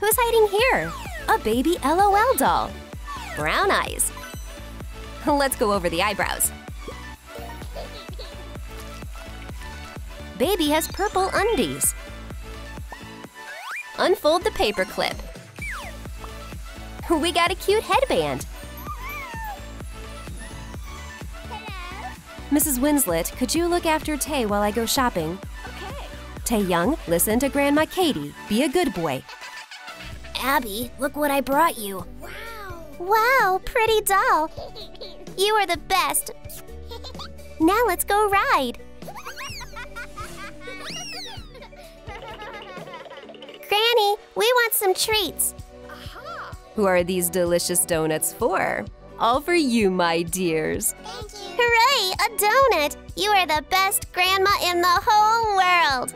Who's hiding here? A baby LOL doll. Brown eyes. Let's go over the eyebrows. Baby has purple undies. Unfold the paper clip. We got a cute headband. Mrs. Winslet, could you look after Tae while I go shopping? Okay. Tae Young, listen to Grandma Katie. Be a good boy. Abby, look what I brought you. Wow. Wow, pretty doll. You are the best. Now let's go ride. Granny, we want some treats. Aha. Who are these delicious donuts for? All for you, my dears. Thank you. Hooray, a donut! You are the best grandma in the whole world.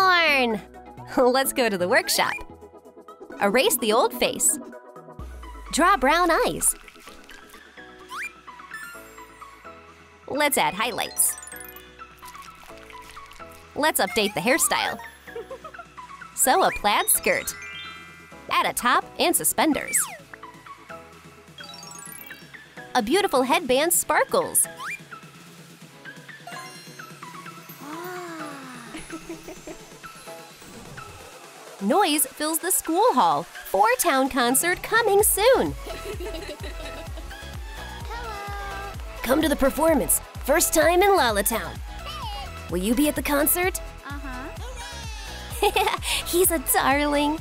Unicorn. Let's go to the workshop. Erase the old face. Draw brown eyes. Let's add highlights. Let's update the hairstyle. Sew a plaid skirt. Add a top and suspenders. A beautiful headband sparkles. Noise fills the school hall. Four Town concert coming soon. Come to the performance. First time in Lalatown. Will you be at the concert? Uh-huh. He's a darling.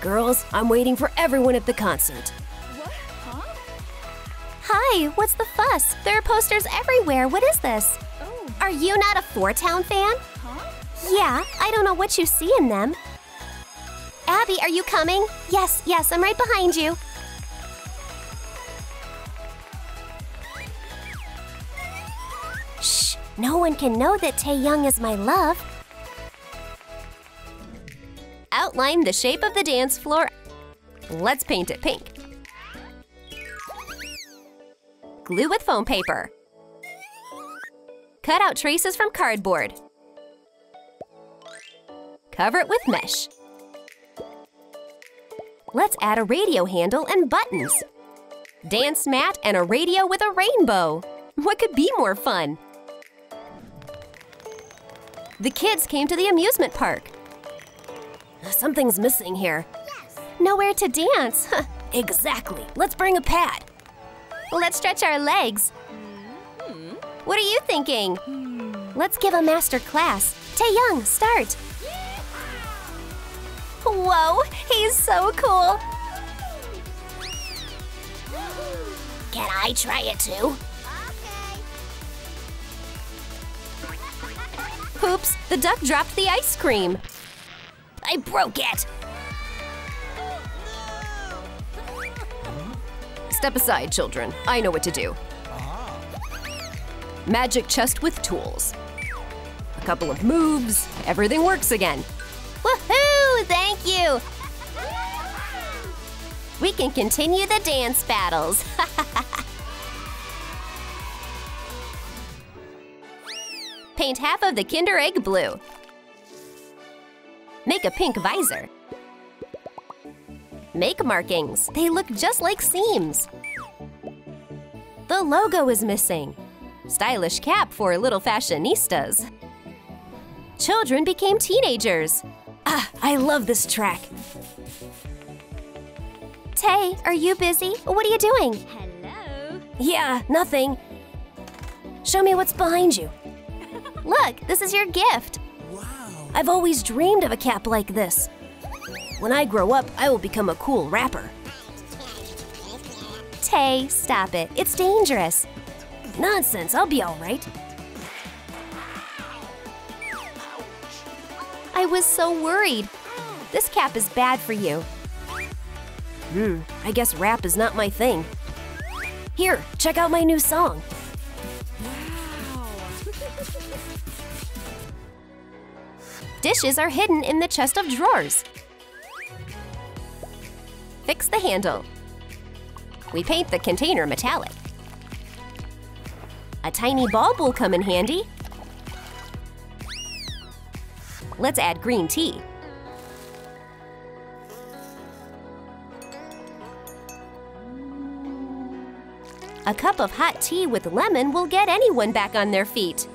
Girls, I'm waiting for everyone at the concert. What? Huh? Hi, what's the fuss? There are posters everywhere. What is this? Oh. Are you not a Four Town fan? Huh? Yeah, I don't know what you see in them. Abby, are you coming? Yes, yes, I'm right behind you. Shh, no one can know that Tae Young is my love. Outline the shape of the dance floor. Let's paint it pink. Glue with foam paper. Cut out traces from cardboard. Cover it with mesh. Let's add a radio handle and buttons. Dance mat and a radio with a rainbow. What could be more fun? The kids came to the amusement park. Something's missing here. Yes. Nowhere to dance. exactly. Let's bring a pad. Let's stretch our legs. Mm-hmm. What are you thinking? Hmm. Let's give a master class. Tae Young, start. Whoa, he's so cool. Can I try it too? Oops, the duck dropped the ice cream. I broke it. Step aside, children. I know what to do. Ah. Magic chest with tools. A couple of moves, everything works again. Woohoo! Thank you! We can continue the dance battles. Paint half of the Kinder Egg blue. Make a pink visor. Make markings. They look just like seams. The logo is missing. Stylish cap for little fashionistas. Children became teenagers. Ah, I love this track. Tae, are you busy? What are you doing? Hello. Yeah, nothing. Show me what's behind you. Look, this is your gift. Wow. I've always dreamed of a cap like this. When I grow up, I will become a cool rapper. Tae, stop it. It's dangerous. Nonsense, I'll be all right. I was so worried. This cap is bad for you. Hmm, I guess rap is not my thing. Here, check out my new song. Dishes are hidden in the chest of drawers. Fix the handle. We paint the container metallic. A tiny bulb will come in handy. Let's add green tea. A cup of hot tea with lemon will get anyone back on their feet.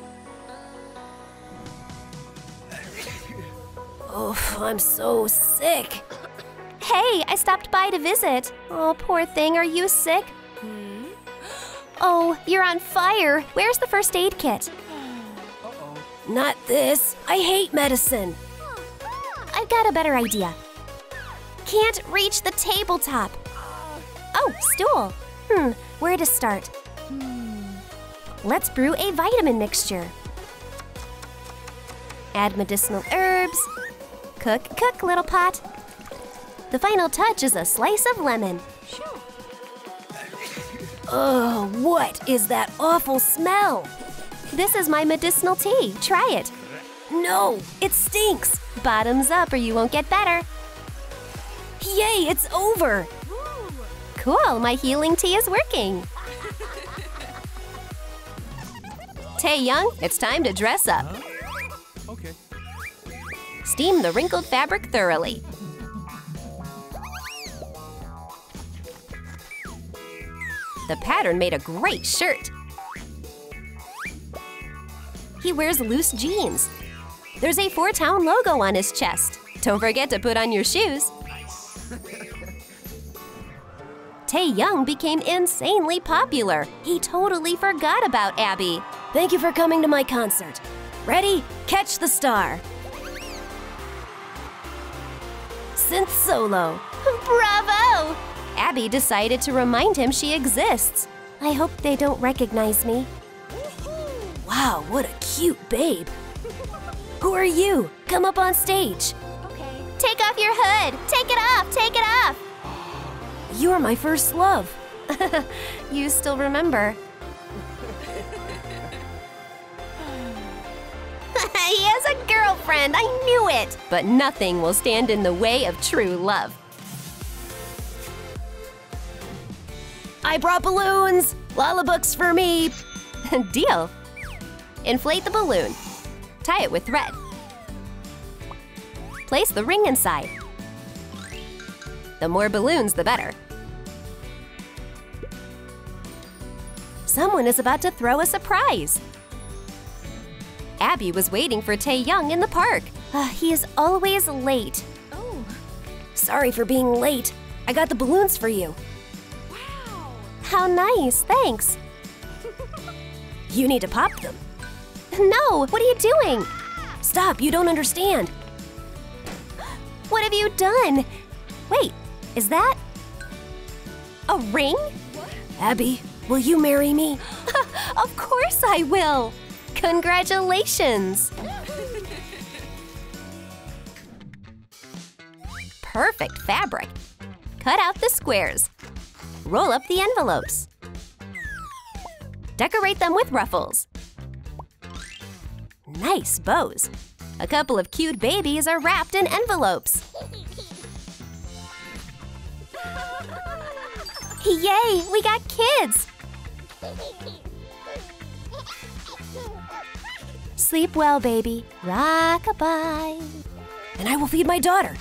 Oof, I'm so sick. Hey, I stopped by to visit. Oh, poor thing, are you sick? Hmm? Oh, you're on fire. Where's the first aid kit? Not this. I hate medicine. I've got a better idea. Can't reach the tabletop. Oh, stool. Hmm, where to start? Let's brew a vitamin mixture. Add medicinal herbs. Cook, cook, little pot. The final touch is a slice of lemon. Oh, what is that awful smell? This is my medicinal tea. Try it. No, it stinks. Bottoms up or you won't get better. Yay, it's over. Cool, my healing tea is working. Tae Young, it's time to dress up. Okay. Steam the wrinkled fabric thoroughly. The pattern made a great shirt. He wears loose jeans. There's a Four Town logo on his chest. Don't forget to put on your shoes. Tae Young became insanely popular. He totally forgot about Abby. Thank you for coming to my concert. Ready? Catch the star. Synth solo. Bravo! Abby decided to remind him she exists. I hope they don't recognize me. Wow, what a cute babe. Who are you? Come up on stage. Okay. Take off your hood. Take it off. Take it off. You're my first love. you still remember. he has a girlfriend. I knew it. But nothing will stand in the way of true love. I brought balloons. Lullabooks for me. Deal. Inflate the balloon. Tie it with thread. Place the ring inside. The more balloons, the better. Someone is about to throw a surprise. Abby was waiting for Tae Young in the park. Ah, he is always late. Oh, Sorry for being late. I got the balloons for you. wow. How nice, thanks. you need to pop them. No, what are you doing? Stop, you don't understand. What have you done? Wait, is that a ring? Abby, will you marry me? of course I will. Congratulations. Perfect fabric. Cut out the squares. Roll up the envelopes. Decorate them with ruffles. Nice bows. A couple of cute babies are wrapped in envelopes. Yay, we got kids! Sleep well, baby. Rock-a-bye. And I will feed my daughter.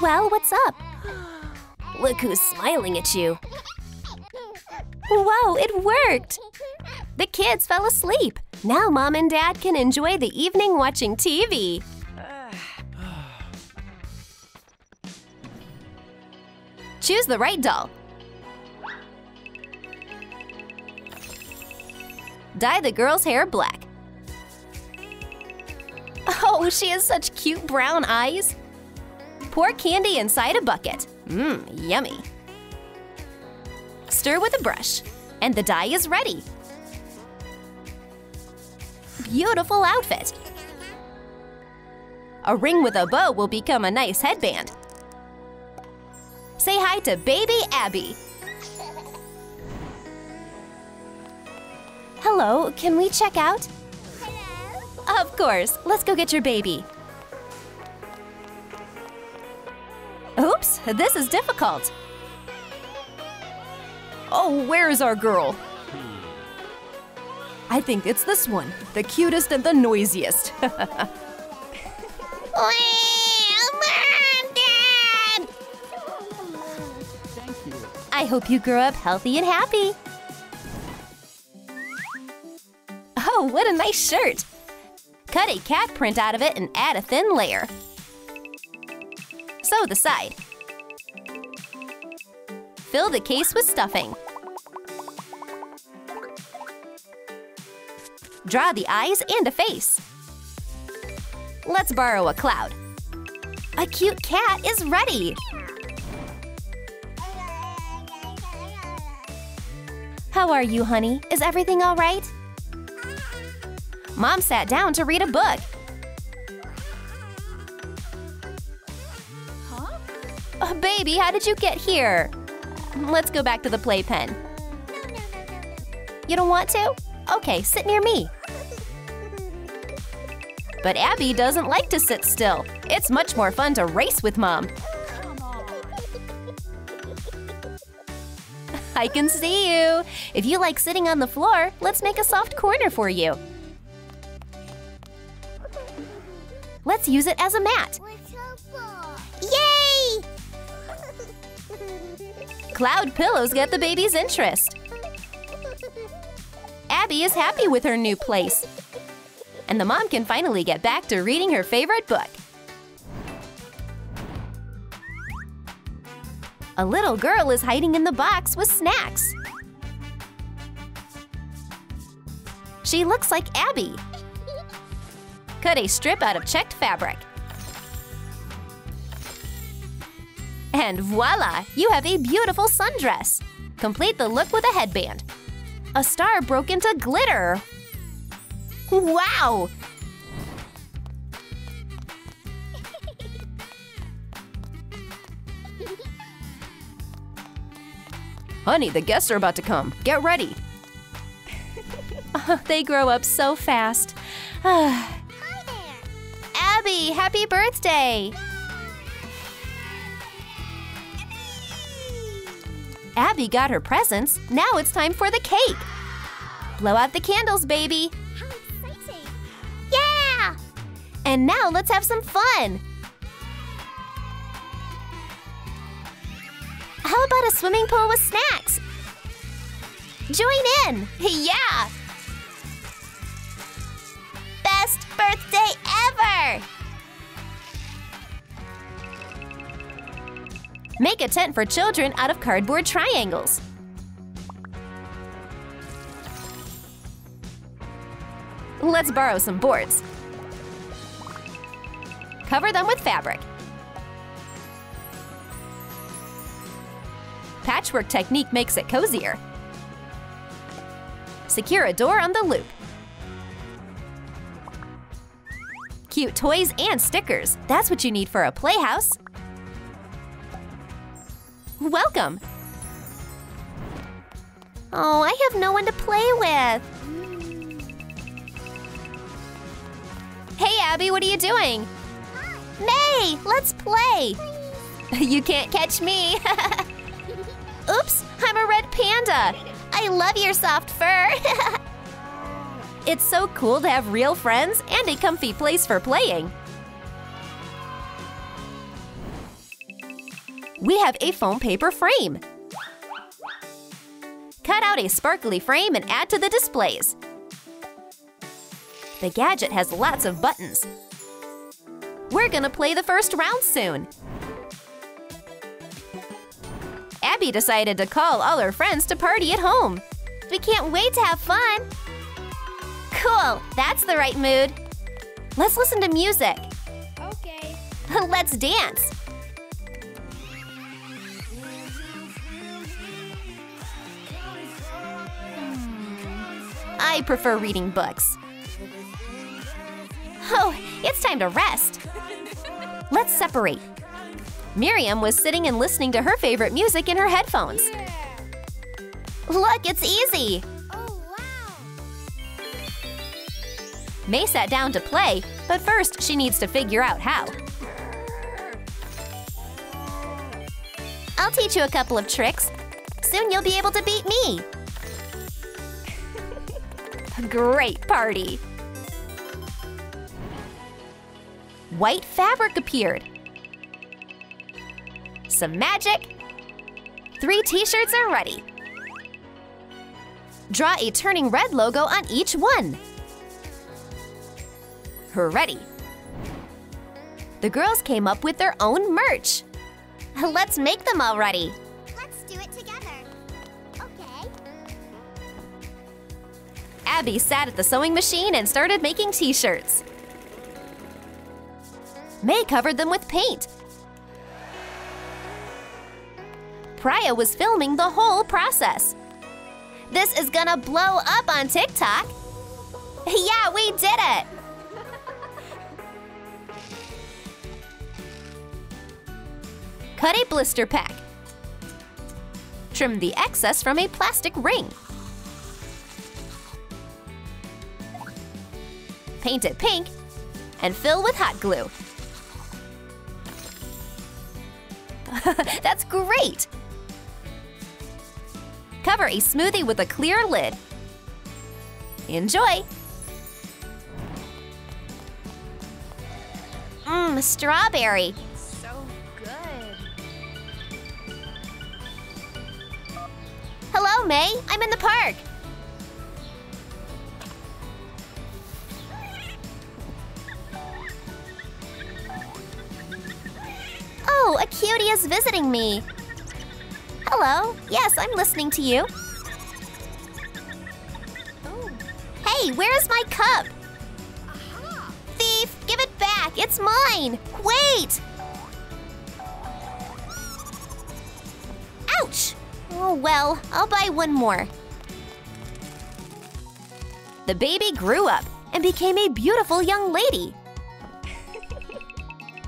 Well, what's up? Look who's smiling at you. Whoa, it worked! The kids fell asleep. Now mom and dad can enjoy the evening watching TV. Choose the right doll. Dye the girl's hair black. Oh, she has such cute brown eyes. Pour candy inside a bucket. Mmm, yummy. Stir with a brush, and the dye is ready. Beautiful outfit. A ring with a bow will become a nice headband. Say hi to baby Abby. Hello, can we check out? Of course. Let's go get your baby. Oops, this is difficult. Oh, where is our girl? I think it's this one, the cutest and the noisiest. I hope you grow up healthy and happy. Oh, what a nice shirt! Cut a cat print out of it and add a thin layer. Sew the side. Fill the case with stuffing. Draw the eyes and a face. Let's borrow a cloud. A cute cat is ready! How are you, honey? Is everything all right? Mom sat down to read a book. Huh? Oh, baby, how did you get here? Let's go back to the playpen. You don't want to? Okay, sit near me. But Abby doesn't like to sit still. It's much more fun to race with mom. I can see you. If you like sitting on the floor, let's make a soft corner for you. Let's use it as a mat. Yay! Cloud pillows get the baby's interest. Abby is happy with her new place. And the mom can finally get back to reading her favorite book. A little girl is hiding in the box with snacks. She looks like Abby. Cut a strip out of checked fabric. And voila! You have a beautiful sundress. Complete the look with a headband. A star broke into glitter. Wow! Honey, the guests are about to come. Get ready. they grow up so fast. Hi there. Abby, happy birthday! Abby got her presents. Now it's time for the cake. Blow out the candles, baby. How exciting! Yeah! And now let's have some fun. How about a swimming pool with snacks? Join in! Yeah! Best birthday ever! Make a tent for children out of cardboard triangles. Let's borrow some boards. Cover them with fabric. Patchwork technique makes it cozier. Secure a door on the loop. Cute toys and stickers. That's what you need for a playhouse. Welcome! Oh, I have no one to play with. Hey, Abby, what are you doing? May, let's play. you can't catch me. Oops, I'm a red panda. I love your soft fur. It's so cool to have real friends and a comfy place for playing. We have a foam paper frame. Cut out a sparkly frame and add to the displays. The gadget has lots of buttons. We're gonna play the first round soon. Abby decided to call all her friends to party at home. we can't wait to have fun. Cool, that's the right mood. Let's listen to music. Okay. Let's dance. I prefer reading books. Oh, it's time to rest. Let's separate. Miriam was sitting and listening to her favorite music in her headphones. Look, it's easy. Oh, wow. May sat down to play, but first she needs to figure out how. I'll teach you a couple of tricks. Soon you'll be able to beat me. Great party! White fabric appeared. Some magic. Three t-shirts are ready. Draw a turning red logo on each one. Ready. The girls came up with their own merch. Let's make them already. Abby sat at the sewing machine and started making t-shirts. May covered them with paint. Priya was filming the whole process. This is gonna blow up on TikTok. Yeah, we did it. Cut a blister pack. Trim the excess from a plastic ring. Paint it pink and fill with hot glue. That's great! Cover a smoothie with a clear lid. Enjoy! Mmm, strawberry. So good. Hello, May. I'm in the park. Cutie is visiting me. Hello. Yes, I'm listening to you. Oh. Hey, where's my cup? Thief, give it back. It's mine. Wait. Ouch. Oh, well, I'll buy one more. The baby grew up and became a beautiful young lady.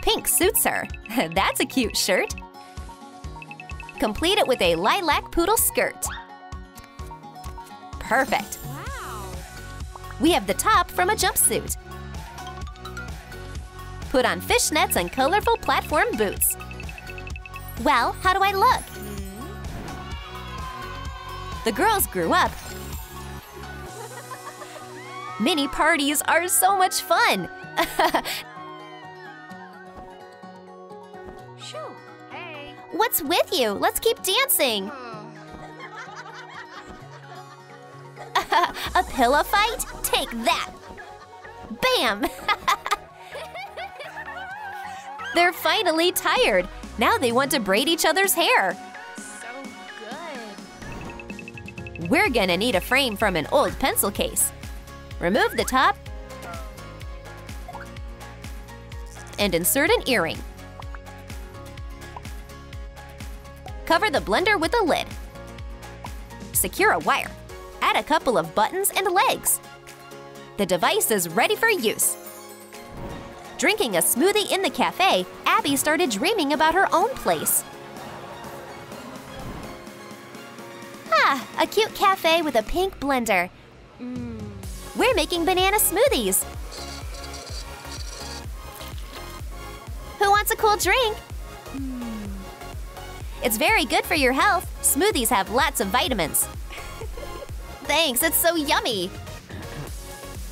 Pink suits her. That's a cute shirt. Complete it with a lilac poodle skirt. Perfect. Wow. We have the top from a jumpsuit. Put on fishnets and colorful platform boots. Well, how do I look? The girls grew up. Mini parties are so much fun. What's with you? Let's keep dancing. A pillow fight? Take that. Bam! They're finally tired. Now they want to braid each other's hair. So good. We're gonna need a frame from an old pencil case. Remove the top and insert an earring. Cover the blender with a lid. Secure a wire. Add a couple of buttons and legs. The device is ready for use. Drinking a smoothie in the cafe, Abby started dreaming about her own place. Ah, a cute cafe with a pink blender. We're making banana smoothies. Who wants a cool drink? It's very good for your health. Smoothies have lots of vitamins. Thanks, it's so yummy.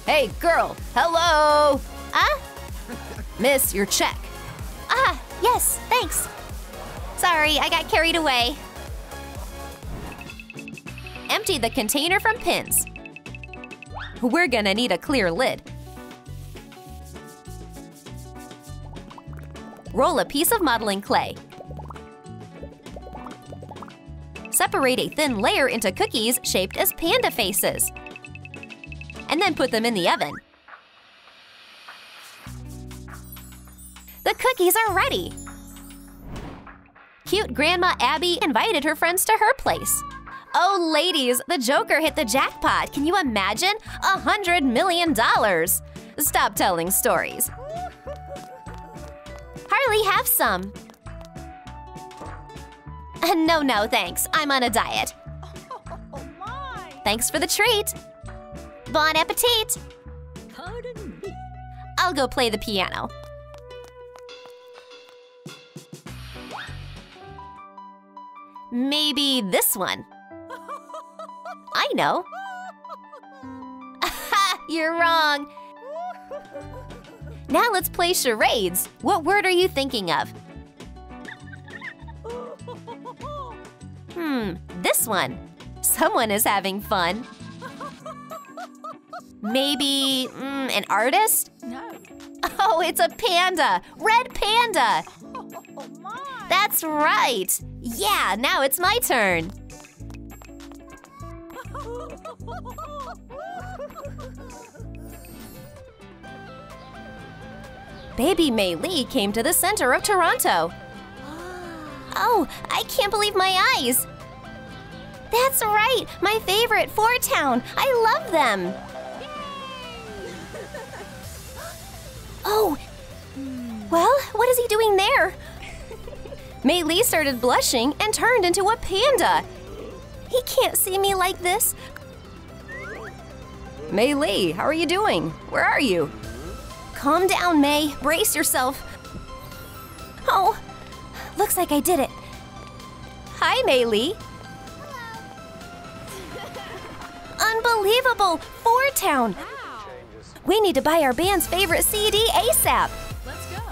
Hey, girl, hello. Ah, Miss, your check. ah, yes, thanks. Sorry, I got carried away. Empty the container from pins. We're gonna need a clear lid. Roll a piece of modeling clay. Separate a thin layer into cookies shaped as panda faces. And then put them in the oven. The cookies are ready. Cute Grandma Abby invited her friends to her place. Oh, ladies, the Joker hit the jackpot. Can you imagine? A hundred million dollars. Stop telling stories. Harley, have some. No, no, thanks. I'm on a diet. Oh my. Thanks for the treat. Bon appetit. Pardon me. I'll go play the piano. Maybe this one. I know. you're wrong. Now let's play charades. What word are you thinking of? Hmm, this one. Someone is having fun. Maybe mm, an artist? No. Oh, it's a panda! Red panda! Oh my. That's right! Yeah, now it's my turn. Baby Mei Lee came to the center of Toronto. Oh, I can't believe my eyes! That's right, my favorite, Four Town. I love them. Oh, well, what is he doing there? Mei Lee started blushing and turned into a panda. He can't see me like this. Mei Lee, how are you doing? Where are you? Calm down, May. Brace yourself. Oh, looks like I did it. Hi, Mei Lee. Unbelievable! Four Town! Wow. We need to buy our band's favorite CD ASAP. Let's go.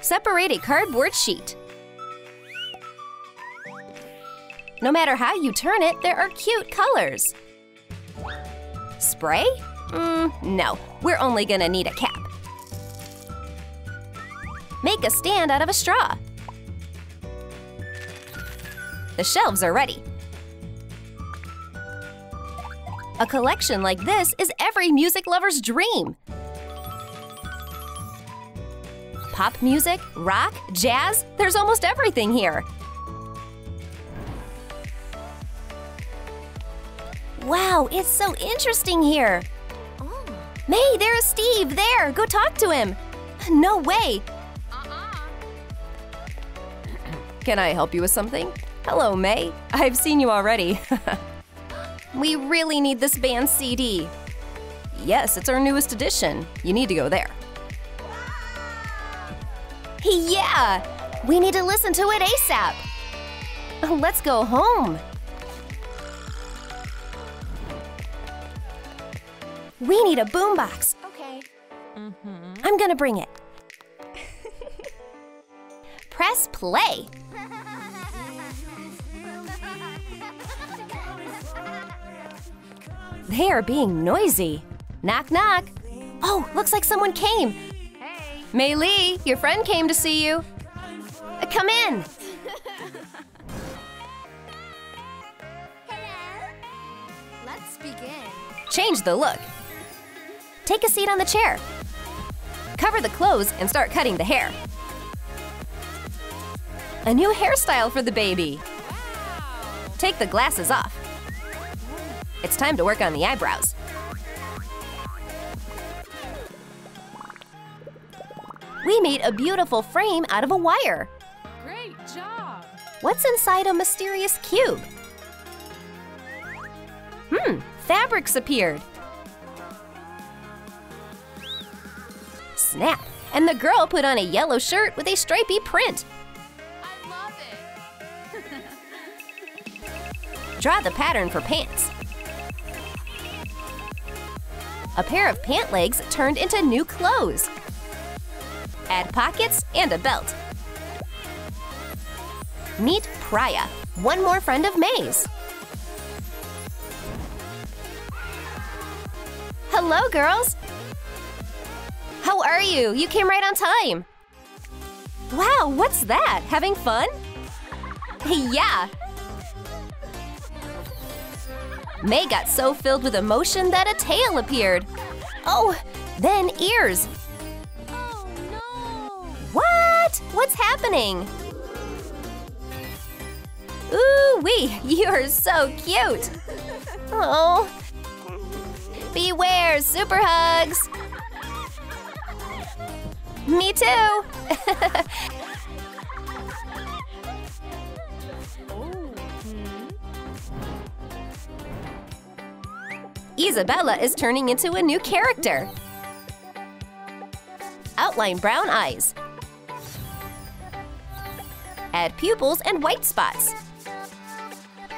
Separate a cardboard sheet. No matter how you turn it, there are cute colors. Spray? Mm, no, we're only gonna need a cap. Make a stand out of a straw. The shelves are ready. A collection like this is every music lover's dream. Pop music, rock, jazz, there's almost everything here. Wow, it's so interesting here. Oh. May, there's Steve. There, go talk to him. No way. Uh-uh. Can I help you with something? Hello, May. I've seen you already. we really need this band's CD. Yes, it's our newest edition. You need to go there. Yeah! We need to listen to it ASAP. Let's go home. We need a boombox. Okay. Mm-hmm. I'm gonna bring it. Press play. They are being noisy. Knock, knock. Oh, looks like someone came. Hey. Mei Lee, your friend came to see you. Uh, Come in. Let's begin. Change the look. Take a seat on the chair. Cover the clothes and start cutting the hair. A new hairstyle for the baby. Wow. Take the glasses off. It's time to work on the eyebrows. We made a beautiful frame out of a wire. Great job. What's inside a mysterious cube? Hmm, fabrics appeared. Snap! And the girl put on a yellow shirt with a stripy print. I love it. Draw the pattern for pants. A pair of pant legs turned into new clothes. Add pockets and a belt. Meet Priya, one more friend of May's. Hello, girls. How are you? You came right on time. Wow, what's that? Having fun? yeah, May got so filled with emotion that a tail appeared. Oh, then ears. Oh no! What? What's happening? Ooh wee, you are so cute. Oh. Beware, super hugs. Me too. Isabella is turning into a new character. Outline brown eyes. Add pupils and white spots.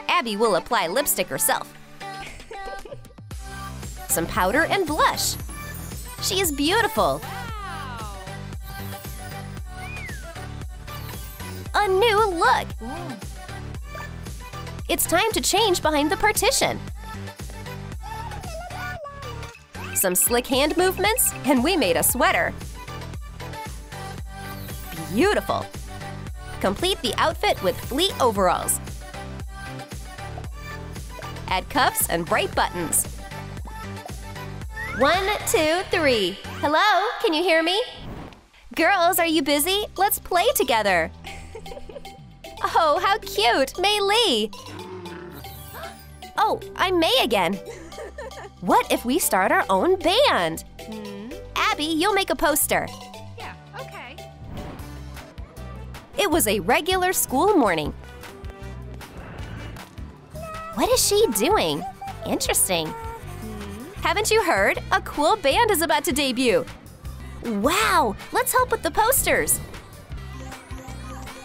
Abby will apply lipstick herself. Some powder and blush. She is beautiful. A new look. It's time to change behind the partition. Some slick hand movements, and we made a sweater. Beautiful. Complete the outfit with fleet overalls. Add cuffs and bright buttons. One, two, three. Hello, can you hear me? Girls, are you busy? Let's play together. Oh, how cute! Mei Lee! Oh, I'm May again. What if we start our own band? Hmm? Abby, you'll make a poster. Yeah, okay. It was a regular school morning. What is she doing? Interesting. Hmm? Haven't you heard? A cool band is about to debut. Wow, let's help with the posters.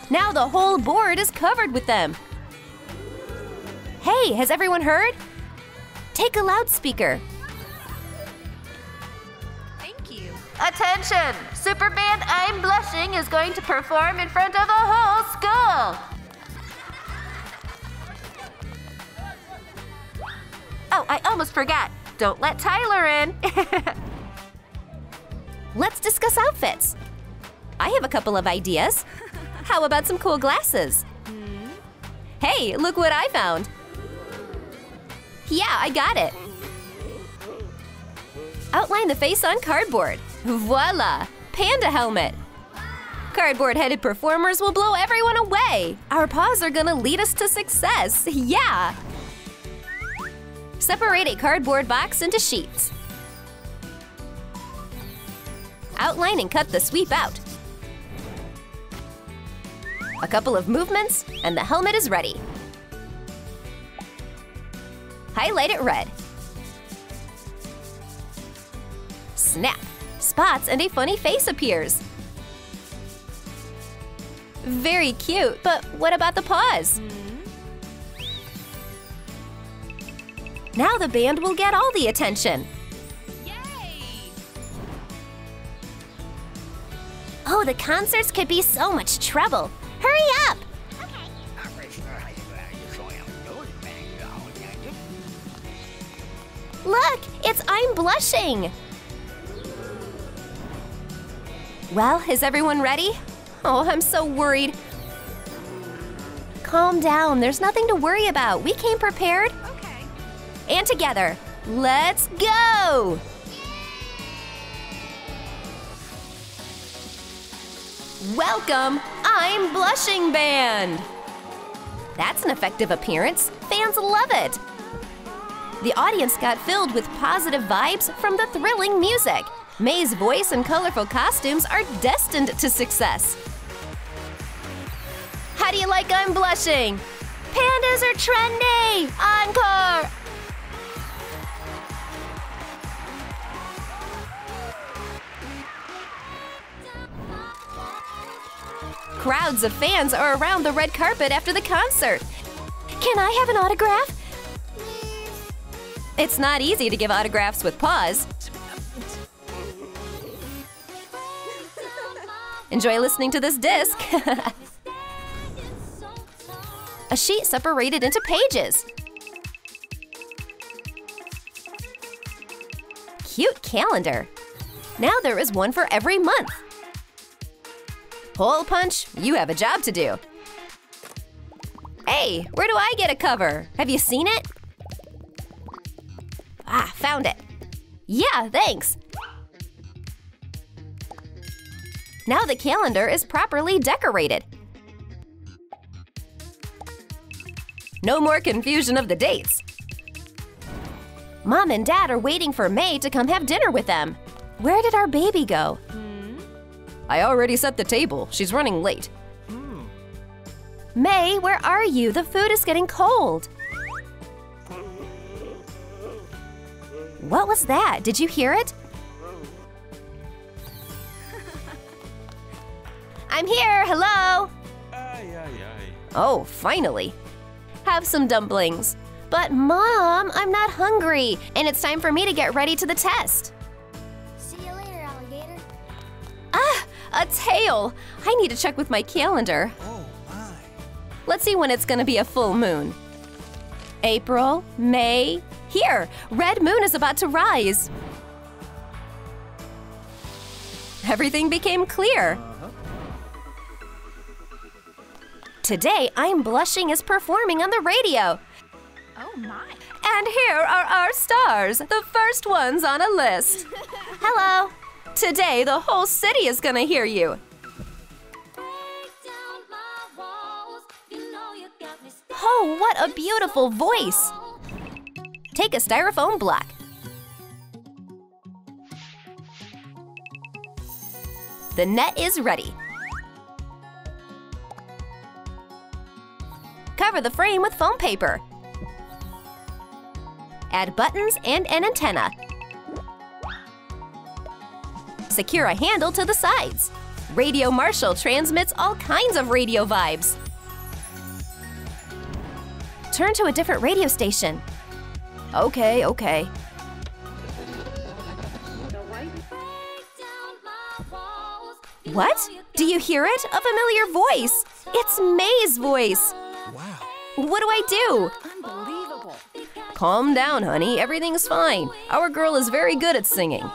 Now the whole board is covered with them. Hey, has everyone heard? Take a loudspeaker. Thank you. Attention! Super band I'm Blushing is going to perform in front of the whole school. Oh, I almost forgot. Don't let Tyler in. Let's discuss outfits. I have a couple of ideas. How about some cool glasses? Hmm? Hey, look what I found. Yeah, I got it. Outline the face on cardboard. Voila! Panda helmet. Cardboard headed performers will blow everyone away. Our paws are gonna lead us to success. Yeah! Separate a cardboard box into sheets. Outline and cut the sweep out. A couple of movements, and the helmet is ready. Highlight it red. Snap! Spots and a funny face appears. Very cute, but what about the paws? Now the band will get all the attention. Yay! Oh, the concerts could be so much trouble. Hurry up! Look, it's I'm blushing. Well, is everyone ready? Oh, I'm so worried. Calm down, there's nothing to worry about. We came prepared Okay. and together. Let's go! Welcome, I'm Blushing Band! That's an effective appearance. Fans love it. The audience got filled with positive vibes from the thrilling music. May's voice and colorful costumes are destined to success. How do you like I'm Blushing? Pandas are trendy! Encore! Crowds of fans are around the red carpet after the concert. Can I have an autograph? It's not easy to give autographs with paws. Enjoy listening to this disc. A sheet separated into pages. Cute calendar. Now there is one for every month. Hole punch, you have a job to do. Hey, where do I get a cover? Have you seen it? Found it. Yeah, thanks. Now the calendar is properly decorated. No more confusion of the dates. Mom and Dad are waiting for May to come have dinner with them. Where did our baby go? Hmm? I already set the table. She's running late. Hmm. May, where are you? The food is getting cold. What was that? Did you hear it? I'm here. Hello. Oh, finally. have some dumplings. But, Mom, I'm not hungry, and it's time for me to get ready to the test. See you later, alligator. Ah, a tail! I need to check with my calendar. Oh, my. Let's see when it's gonna be a full moon. April, May. Here, red moon is about to rise. Everything became clear. Today, I'm Blushing is performing on the radio. Oh my. And here are our stars, the first ones on a list. Hello. Today, the whole city is gonna hear you. Oh, what a beautiful voice! Take a styrofoam block. The net is ready. Cover the frame with foam paper. Add buttons and an antenna. Secure a handle to the sides. Radio Marshall transmits all kinds of radio vibes. Turn to a different radio station. Okay, okay. What? Do you hear it? A familiar voice. It's Mei's voice. Wow. What do I do? Unbelievable. Calm down, honey. Everything's fine. Our girl is very good at singing.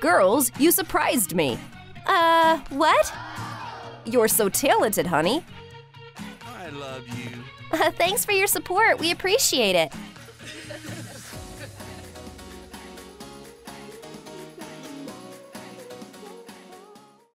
Girls, you surprised me. Uh, what? You're so talented, honey. Thanks for your support. We appreciate it.